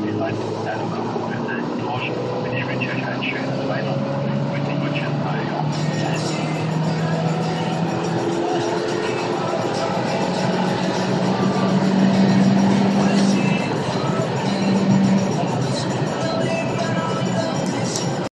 上面来带动客